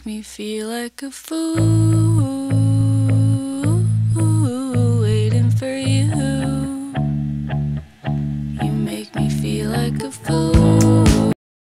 Make me feel like a fool waiting for you. You make me feel like a fool.